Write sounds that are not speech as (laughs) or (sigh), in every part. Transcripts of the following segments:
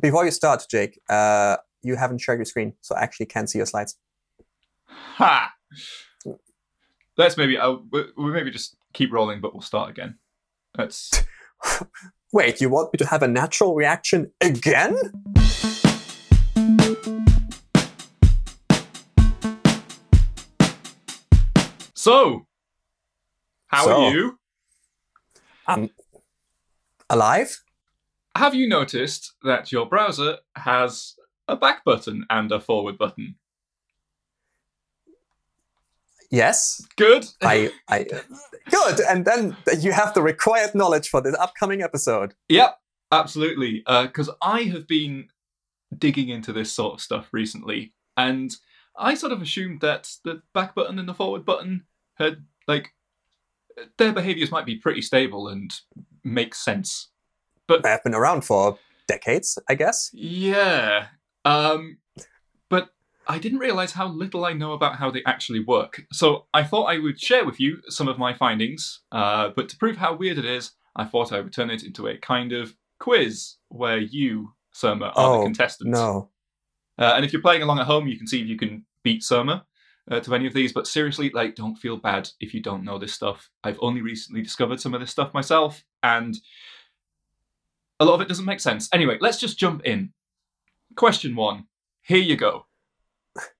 before you start, Jake, uh, you haven't shared your screen, so I actually can't see your slides. Ha! Let's maybe I'll, we we maybe just keep rolling, but we'll start again. Let's. (laughs) Wait, you want me to have a natural reaction again? So, how So. are you? I'm alive? Have you noticed that your browser has a back button and a forward button? Yes. Good. I, (laughs) I, good. And then you have the required knowledge for this upcoming episode. Yep, absolutely. Uh, because I have been digging into this sort of stuff recently, and I sort of assumed that the back button and the forward button had like their behaviors might be pretty stable and make sense. They've been around for decades, I guess. Yeah. Um, but I didn't realize how little I know about how they actually work. So I thought I would share with you some of my findings. Uh, but to prove how weird it is, I thought I would turn it into a kind of quiz where you, Surma, are the Oh, contestant. No. Uh, and if you're playing along at home, you can see if you can beat Surma uh, to any of these. But seriously, like, don't feel bad if you don't know this stuff. I've only recently discovered some of this stuff myself, and a lot of it doesn't make sense. Anyway, let's just jump in. Question one. Here you go.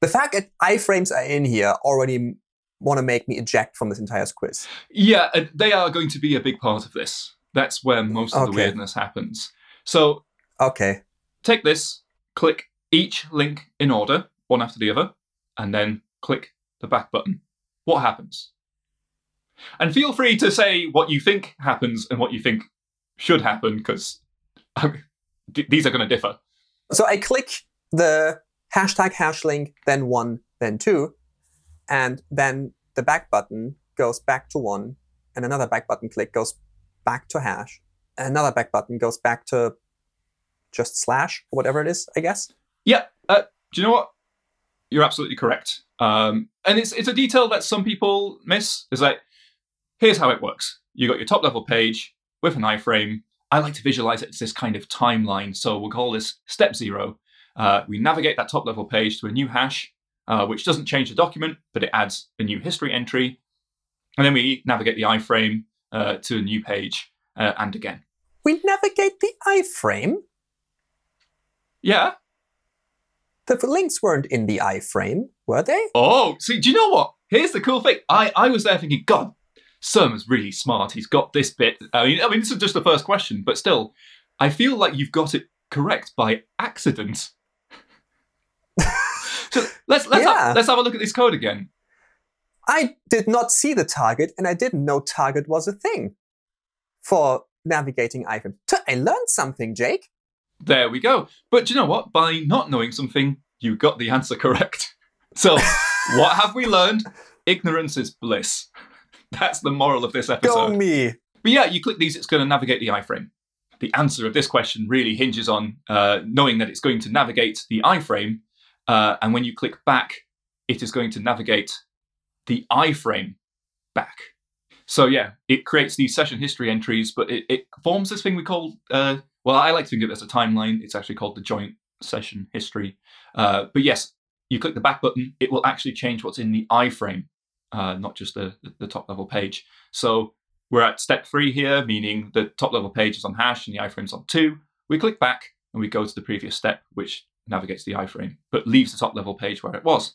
The fact that iframes are in here already want to make me eject from this entire quiz. Yeah, uh, they are going to be a big part of this. That's where most of the weirdness happens. So Okay. take this, click each link in order, one after the other, and then click the back button. What happens? And feel free to say what you think happens and what you think should happen, because these are going to differ. So I click the hashtag hash link, then one, then two, and then the back button goes back to one, and another back button click goes back to hash, and another back button goes back to just slash, whatever it is, I guess. Yeah. Uh, do you know what? You're absolutely correct. Um, and it's it's a detail that some people miss. Is like, here's how it works. You got your top level page with an iframe. I like to visualize it as this kind of timeline. So we'll call this step zero. Uh, we navigate that top level page to a new hash, uh, which doesn't change the document, but it adds a new history entry. And then we navigate the iframe uh, to a new page uh, and again. We navigate the iframe. Yeah. The links weren't in the iframe, were they? Oh, see, do you know what? Here's the cool thing. I, I was there thinking, God, Surma's really smart. He's got this bit. I mean, I mean, this is just the first question, but still, I feel like you've got it correct by accident. so let's let's Yeah. have, let's have a look at this code again. I did not see the target, and I didn't know target was a thing for navigating. T- I learned something, Jake. There we go. But you know what? By not knowing something, you got the answer correct. So, (laughs) what have we learned? Ignorance is bliss. That's the moral of this Go episode. me. But yeah, you click these, it's going to navigate the iframe. The answer of this question really hinges on uh, knowing that it's going to navigate the iframe. Uh, and when you click back, it is going to navigate the iframe back. So yeah, it creates these session history entries, but it, it forms this thing we call, uh, well, I like to think of it as a timeline. It's actually called the joint session history. Uh, but yes, you click the back button, it will actually change what's in the iframe, uh, not just the, the top level page. So we're at step three here, meaning the top level page is on hash and the iframe's on two. We click back and we go to the previous step, which navigates the iframe, but leaves the top level page where it was.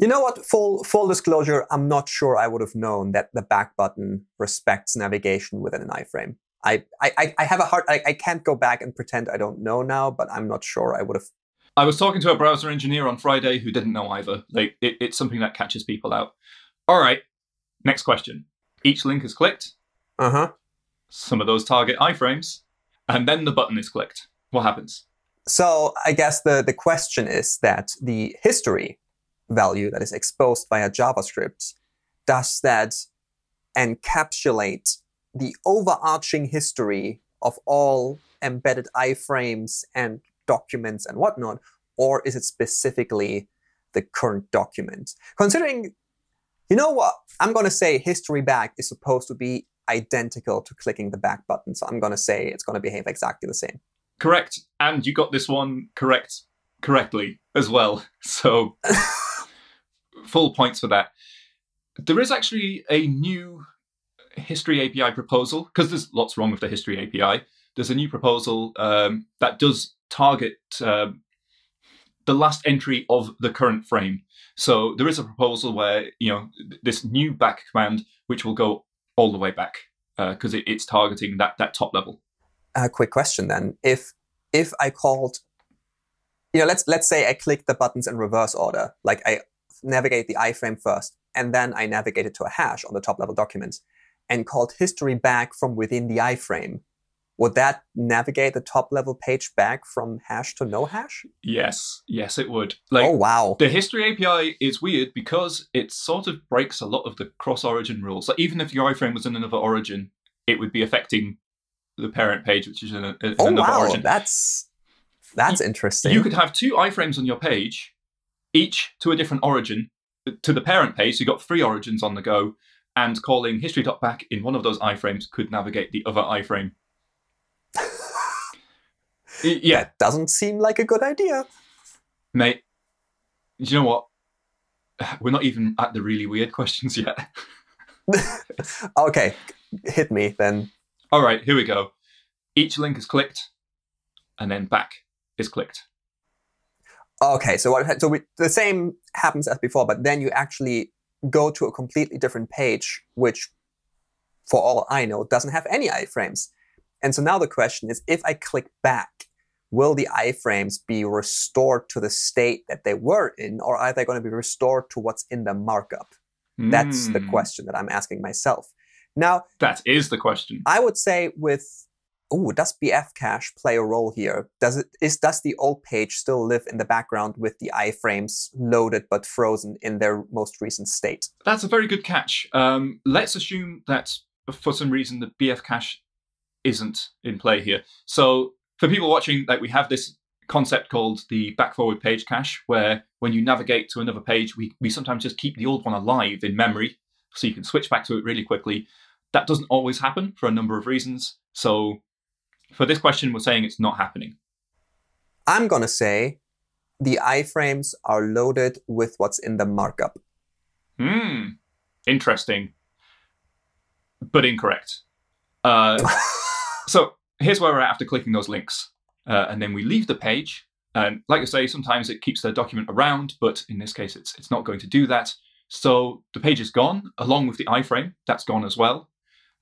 You know what? Full full disclosure, I'm not sure I would have known that the back button respects navigation within an iframe. I I, I- have a hard I, I can't go back and pretend I don't know now, but I'm not sure I would have I was talking to a browser engineer on Friday who didn't know either. Like it, it's something that catches people out. All right, next question. Each link is clicked, uh-huh. some of those target iframes, and then the button is clicked. What happens? So I guess the, the question is that the history value that is exposed via JavaScript, does that encapsulate the overarching history of all embedded iframes and documents and whatnot, or is it specifically the current document? Considering, you know what, I'm going to say history back is supposed to be identical to clicking the back button. So I'm going to say it's going to behave exactly the same. correct, and you got this one correct correctly as well. (laughs) So (laughs) full points for that. There is actually a new history API proposal because there's lots wrong with the history API. There's a new proposal um, that does target uh, the last entry of the current frame. So there is a proposal where you know this new back command, which will go all the way back because uh, it, it's targeting that that top level. A quick question then: if if I called, you know, let's let's say I click the buttons in reverse order, like I navigate the iframe first, and then I navigate it to a hash on the top level document, and called history back from within the iframe would that navigate the top level page back from hash to no hash? Yes, yes, it would. Like, oh wow! The history API is weird because it sort of breaks a lot of the cross origin rules. Like, even if your iframe was in another origin, it would be affecting the parent page, which is in, a, in oh, another wow. origin. That's that's you, interesting. You could have two iframes on your page, each to a different origin. To the parent page, so you got three origins on the go, and calling history.back in one of those iframes could navigate the other iframe yeah. That doesn't seem like a good idea. Mate, do you know what? We're not even at the really weird questions yet. (laughs) okay, hit me then. All right, here we go. Each link is clicked, and then back is clicked. Okay, so what? So we, the same happens as before, but then you actually go to a completely different page, which, for all I know, doesn't have any iframes. And so now the question is, if I click back, will the iframes be restored to the state that they were in, or are they going to be restored to what's in the markup? Mm. That's the hmm. question that I'm asking myself. Now, that is the question. I would say with oh, does BF cache play a role here? Does it is does the old page still live in the background with the iframes loaded but frozen in their most recent state? That's a very good catch. Um, let's assume that for some reason the BF cache isn't in play here. So for people watching, like we have this concept called the back forward page cache, where when you navigate to another page, we, we sometimes just keep the old one alive in memory so you can switch back to it really quickly. That doesn't always happen for a number of reasons. So for this question, we're saying it's not happening. I'm going to say the iframes are loaded with what's in the markup. Hmm, interesting, but incorrect. Uh, (laughs) so here's where we're at after clicking those links. Uh, and then we leave the page. And like I say, sometimes it keeps the document around, but in this case, it's, it's not going to do that. So the page is gone, along with the iframe. That's gone as well.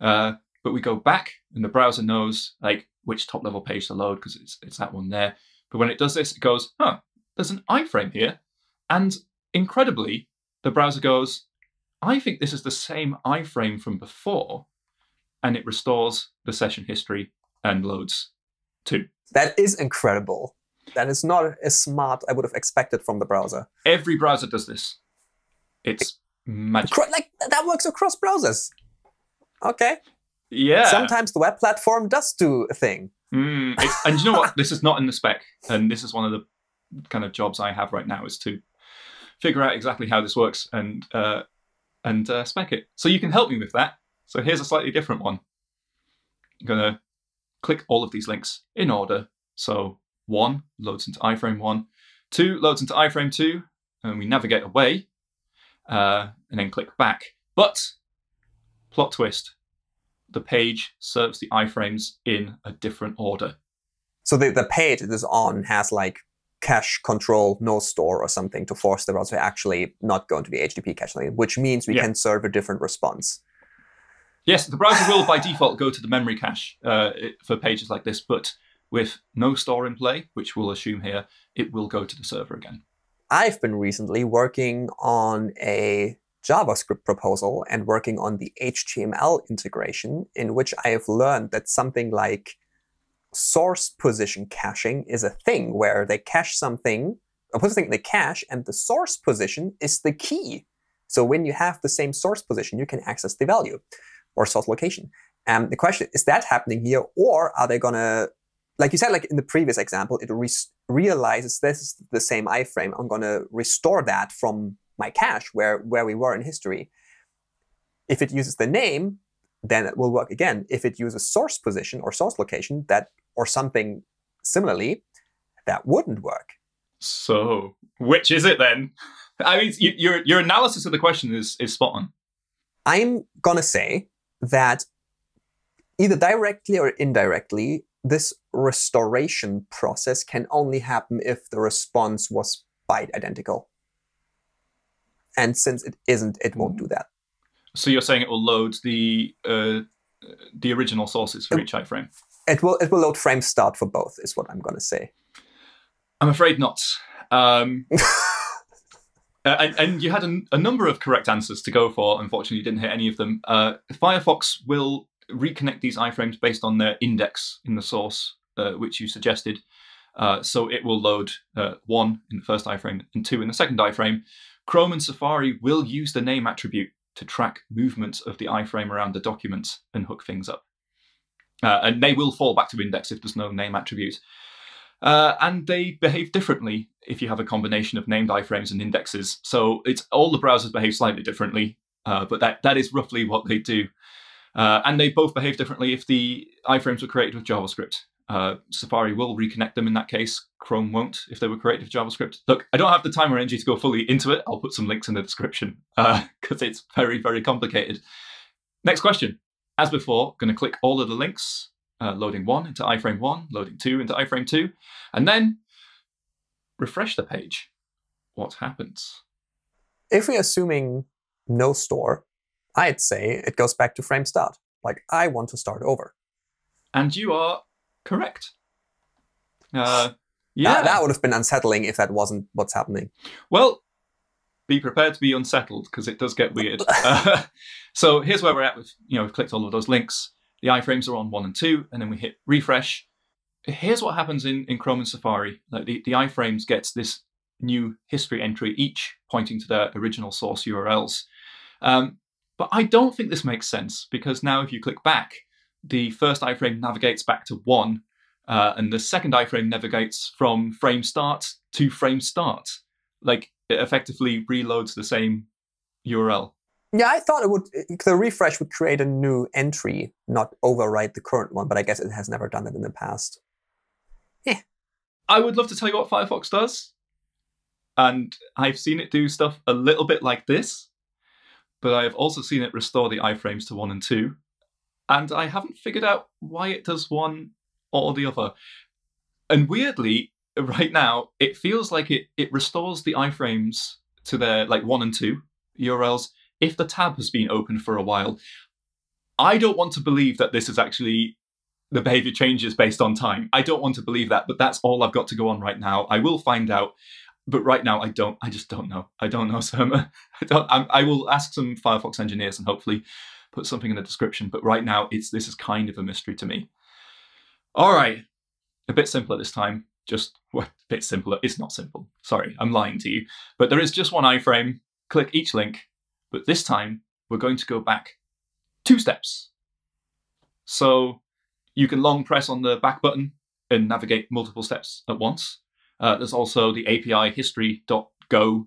Uh, but we go back, and the browser knows like which top level page to load because it's, it's that one there. But when it does this, it goes, huh, there's an iframe here. And incredibly, the browser goes, I think this is the same iframe from before. And it restores the session history and loads too. That is incredible. That is not as smart I would have expected from the browser. Every browser does this. It's magic. Like that works across browsers. Okay. Yeah. Sometimes the web platform does do a thing. Mm, and you know what? this is not in the spec, and this is one of the kind of jobs I have right now is to figure out exactly how this works and uh, and uh, spec it. So you can help me with that. So here's a slightly different one. I'm gonna click all of these links in order. So one loads into iframe one, two loads into iframe two, and we navigate away, uh, and then click back. But plot twist, the page serves the iframes in a different order. So the, the page it is on has like cache control no store or something to force the browser to actually not go into the HTTP cache, which means we yeah. can serve a different response. Yes, the browser will by default go to the memory cache uh, for pages like this, but with no store in play, which we'll assume here, it will go to the server again. I've been recently working on a JavaScript proposal and working on the HTML integration, in which I have learned that something like source position caching is a thing where they cache something, or put something in the cache, and the source position is the key. So when you have the same source position, you can access the value or source location. Um, the question is that happening here, or are they gonna, like you said, like in the previous example, it re realizes this is the same iframe. I'm gonna restore that from my cache where where we were in history. If it uses the name, then it will work again. If it uses source position or source location, that or something similarly, that wouldn't work. So, which is it then? I mean, you, your your analysis of the question is is spot on. I'm gonna say that either directly or indirectly, this restoration process can only happen if the response was byte identical. And since it isn't, it won't do that. So you're saying it will load the uh, the original sources for It- each iframe? It will it will load frame start for both, is what I'm gonna say. I'm afraid not. Um, (laughs) uh, and, and you had a, a number of correct answers to go for. Unfortunately, you didn't hit any of them. Uh, Firefox will reconnect these iframes based on their index in the source, uh, which you suggested. Uh, so it will load uh, one in the first iframe and two in the second iframe. Chrome and Safari will use the name attribute to track movement of the iframe around the document and hook things up. Uh, and they will fall back to index if there's no name attribute. Uh, and they behave differently if you have a combination of named iframes and indexes. So it's all the browsers behave slightly differently, uh, but that, that is roughly what they do. Uh, and they both behave differently if the iframes were created with JavaScript. Uh, Safari will reconnect them in that case. Chrome won't if they were created with JavaScript. Look, I don't have the time or energy to go fully into it. I'll put some links in the description (laughs) because it's very, very complicated. Next question. As before, going to click all of the links, uh, loading one into iframe one, loading two into iframe two, and then refresh the page. What happens? If we're assuming no store, I'd say it goes back to frame start. Like I want to start over. And you are correct. Uh, yeah. That, that would have been unsettling if that wasn't what's happening. Well, be prepared to be unsettled because it does get weird. (laughs) uh, (laughs) so here's where we're at with, you know, we've clicked all of those links. The iframes are on one and two, and then we hit refresh. Here's what happens in, in Chrome and Safari. Like the, the iframes gets this new history entry, each pointing to their original source URLs. Um, but I don't think this makes sense because now if you click back, the first iframe navigates back to one, uh, and the second iframe navigates from frame start to frame start. Like it effectively reloads the same URL. Yeah, I thought it would. The refresh would create a new entry, not overwrite the current one. But I guess it has never done that in the past. Yeah. I would love to tell you what Firefox does, and I've seen it do stuff a little bit like this, but I have also seen it restore the iframes to one and two, and I haven't figured out why it does one or the other. And weirdly, right now, it feels like it it restores the iframes to their like one and two URLs if the tab has been open for a while. I don't want to believe that this is actually the behavior changes based on time. I don't want to believe that, but that's all I've got to go on right now. I will find out, but right now I don't. I just don't know. I don't know, (laughs) Surma. I don't. I'm, I will ask some Firefox engineers and hopefully put something in the description. But right now, it's this is kind of a mystery to me. All right, a bit simpler this time. Just well, a bit simpler. It's not simple. Sorry, I'm lying to you. But there is just one iframe. Click each link, but this time we're going to go back two steps. So you can long press on the back button and navigate multiple steps at once. Uh, there's also the API history.go,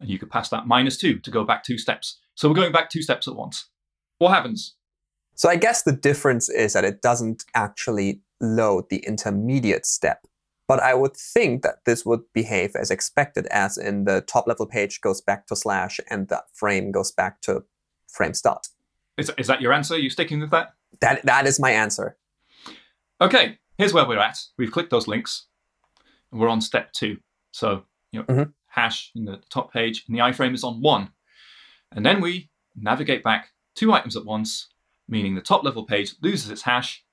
and you could pass that minus two to go back two steps. So we're going back two steps at once. What happens? So I guess the difference is that it doesn't actually load the intermediate step. But I would think that this would behave as expected, as in the top level page goes back to slash and the frame goes back to frame start. Is, is that your answer? Are you sticking with that? That that is my answer. Okay, here's where we're at. We've clicked those links, and we're on step two. So, you know, Mhm. hash in the top page, and the iframe is on one. And then we navigate back two items at once, meaning the top level page loses its hash,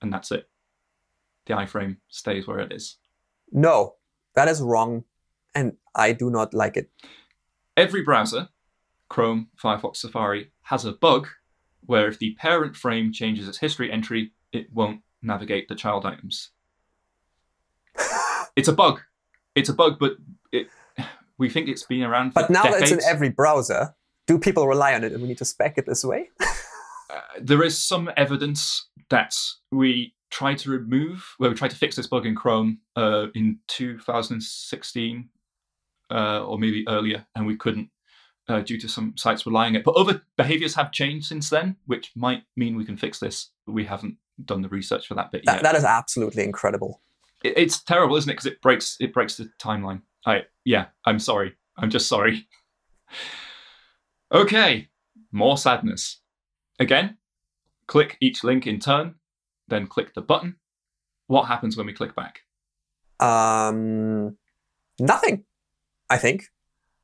and that's it. The iframe stays where it is. No, that is wrong, and I do not like it. Every browser, Chrome, Firefox, Safari, has a bug where if the parent frame changes its history entry, it won't navigate the child items. (laughs) It's a bug. It's a bug, but it, we think it's been around for But now that it's in every browser, do people rely on it and we need to spec it this way? (laughs) Uh, there is some evidence that we tried to remove, well, we tried to fix this bug in Chrome uh, in 2016 uh, or maybe earlier, and we couldn't uh, due to some sites relying on it. But other behaviors have changed since then, which might mean we can fix this, but we haven't done the research for that bit That, yet. that is absolutely incredible. It- it's terrible, isn't it? Because it breaks it breaks the timeline. I yeah, I'm sorry. I'm just sorry. (laughs) Okay, more sadness. Again, click each link in turn, then click the button. What happens when we click back? Um, nothing, I think.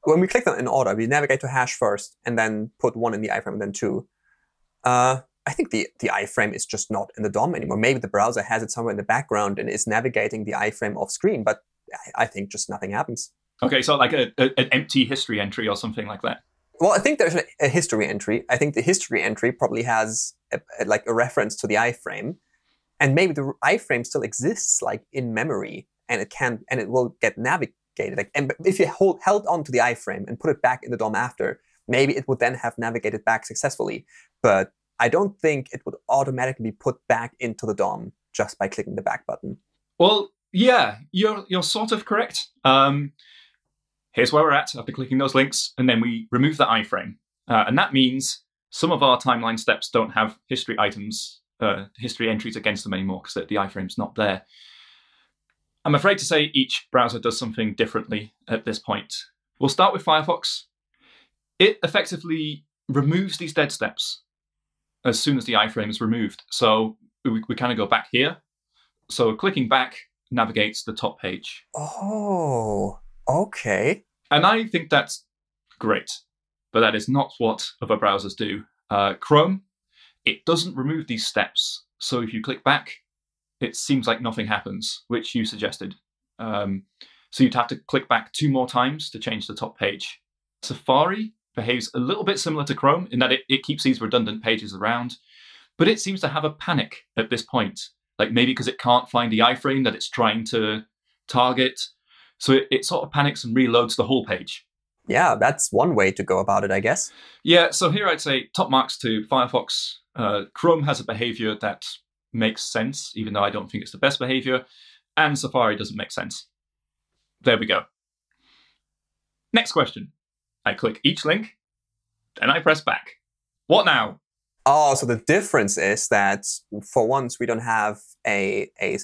When we click them in order, we navigate to hash first and then put one in the iframe and then two. Uh, I think the, the iframe is just not in the DOM anymore. Maybe the browser has it somewhere in the background and is navigating the iframe off screen, but I, I think just nothing happens. Okay, so like a, a- an empty history entry or something like that. Well, I think there's a, a history entry. I think the history entry probably has like a reference to the iframe, and maybe the iframe still exists like in memory, and it can and it will get navigated. Like, and if you hold held on to the iframe and put it back in the DOM after, maybe it would then have navigated back successfully. But I don't think it would automatically be put back into the DOM just by clicking the back button. Well, yeah, you're you're sort of correct. Um, here's where we're at after clicking those links, and then we remove the iframe, uh, and that means some of our timeline steps don't have history items, uh, history entries against them anymore because the, the iframe's not there. I'm afraid to say each browser does something differently at this point. We'll start with Firefox. It effectively removes these dead steps as soon as the iframe is removed. So we, we kind of go back here. So clicking back navigates the top page. Oh, okay. And I think that's great, but that is not what other browsers do. Uh, Chrome, it doesn't remove these steps. So if you click back, it seems like nothing happens, which you suggested. Um, so you'd have to click back two more times to change the top page. Safari behaves a little bit similar to Chrome in that it, it keeps these redundant pages around, but it seems to have a panic at this point. Like maybe because it can't find the iframe that it's trying to target. So it, it sort of panics and reloads the whole page. Yeah, that's one way to go about it, I guess. Yeah, so here I'd say top marks to Firefox. Uh, Chrome has a behavior that makes sense, even though I don't think it's the best behavior, and Safari doesn't make sense. There we go. Next question. I click each link, then I press back. What now? Oh, so the difference is that for once we don't have a a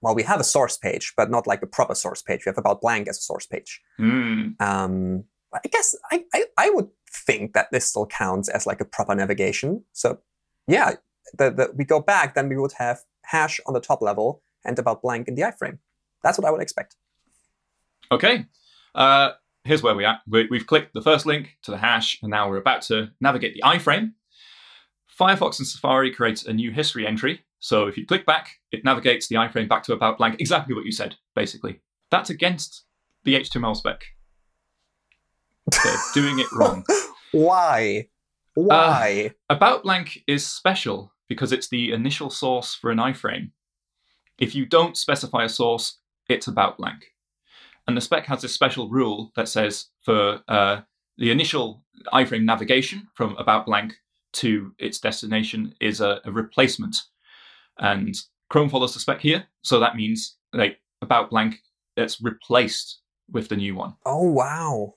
well, we have a source page, but not like a proper source page. We have about blank as a source page. Hmm. Um, I guess I, I I would think that this still counts as like a proper navigation. So yeah, the, the, we go back, then we would have hash on the top level and about blank in the iframe. That's what I would expect. Okay. Uh, here's where we are. We, we've clicked the first link to the hash, and now we're about to navigate the iframe. Firefox and Safari creates a new history entry. So if you click back, it navigates the iframe back to about blank. Exactly what you said, basically. That's against the HTML spec. They're doing it wrong. (laughs) Why? Why? About blank is special because it's the initial source for an iframe. If you don't specify a source, it's about blank. And the spec has this special rule that says for uh, the initial iframe navigation from about blank to its destination is a, a replacement. And Chrome follows the spec here, so that means like about blank that's replaced with the new one. oh wow.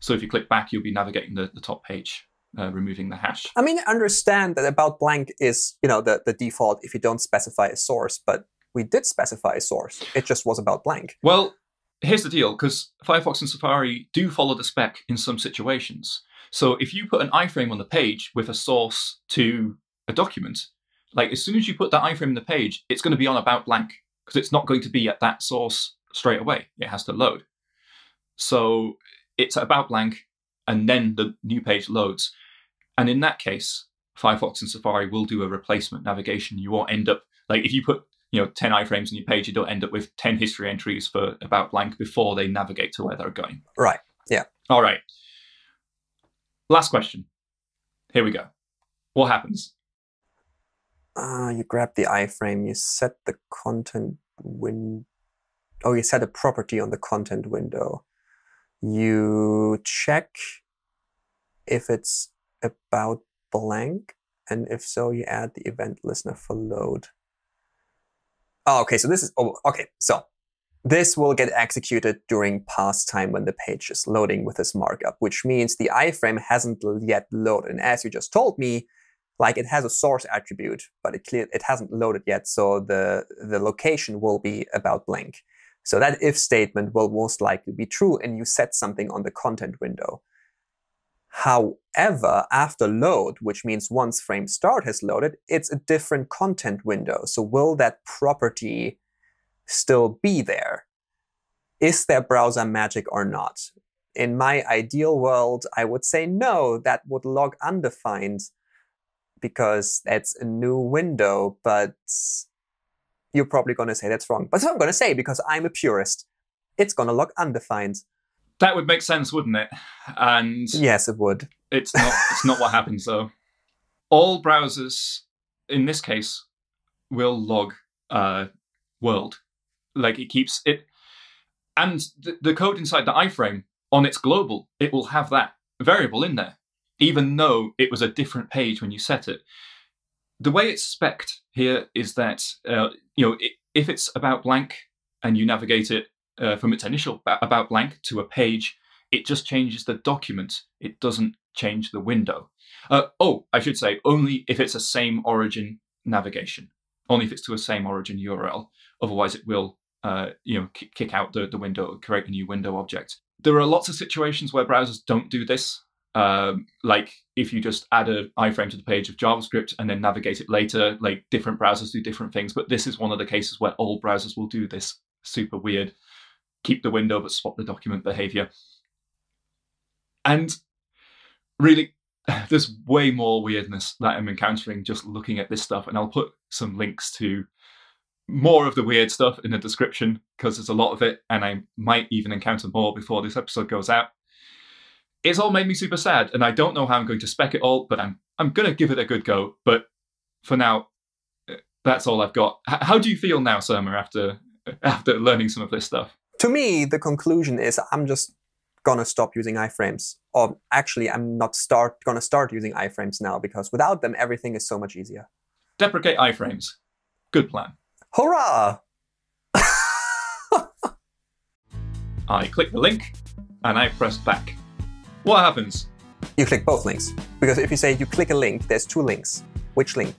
So if you click back, you'll be navigating the, the top page, uh, removing the hash. I mean, I understand that about blank is, you know, the, the default if you don't specify a source, but we did specify a source. It just was about blank. Well, here's the deal because Firefox and Safari do follow the spec in some situations. So if you put an iframe on the page with a source to a document, like as soon as you put that iframe in the page, it's going to be on about blank because it's not going to be at that source straight away. It has to load. So it's about blank and then the new page loads. And in that case, Firefox and Safari will do a replacement navigation. You won't end up like if you put you know 10 iframes on your page, you don't end up with 10 history entries for about blank before they navigate to where they're going. Right. Yeah. All right. Last question. Here we go. What happens? Uh, you grab the iframe, you set the content window. Oh, you set a property on the content window. You check if it's about blank, and if so, you add the event listener for load. Oh, okay. So this is oh, okay. So this will get executed during past time when the page is loading with this markup, which means the iframe hasn't yet loaded. And as you just told me, like it has a source attribute, but it clear it hasn't loaded yet, so the the location will be about blank. So that if statement will most likely be true, and you set something on the content window. However, after load, which means once frame start has loaded, it's a different content window. So will that property still be there? Is there browser magic or not? In my ideal world, I would say no, that would log undefined because that's a new window, but you're probably going to say that's wrong. But I'm going to say because I'm a purist. It's going to log undefined. That would make sense, wouldn't it? And yes, it would. It's not. it's not what (laughs) happens though. All browsers, in this case, will log uh, world. Like it keeps it, and the, the code inside the iframe on its global, it will have that variable in there, even though it was a different page when you set it. The way it's spec'd here is that uh, you know if it's about blank and you navigate it uh, from its initial about blank to a page, it just changes the document. It doesn't change the window. Uh, oh, I should say only if it's a same origin navigation, only if it's to a same origin URL. Otherwise, it will uh, you know kick out the, the window, create a new window object. There are lots of situations where browsers don't do this. Um, like if you just add an iframe to the page of JavaScript and then navigate it later, like different browsers do different things. But this is one of the cases where all browsers will do this super weird keep the window but swap the document behavior. And really, (sighs) there's way more weirdness that I'm encountering just looking at this stuff. And I'll put some links to more of the weird stuff in the description because there's a lot of it. And I might even encounter more before this episode goes out. It's all made me super sad. And I don't know how I'm going to spec it all, but I'm, I'm going to give it a good go. But for now, eh, that's all I've got. H- how do you feel now, Surma, after after learning some of this stuff? To me, the conclusion is I'm just gonna stop using iframes. Or actually, I'm not start gonna start using iframes now because without them, everything is so much easier. Deprecate iframes. Good plan. Hurrah! (laughs) I click the link and I press back. What happens? You click both links. Because if you say you click a link, there's two links. Which link?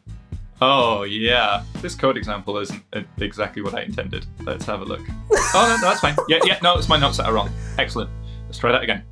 Oh, yeah. This code example isn't exactly what I intended. Let's have a look. oh, no, no, that's fine. Yeah, yeah, no, it's my notes that are wrong. Excellent. Let's try that again.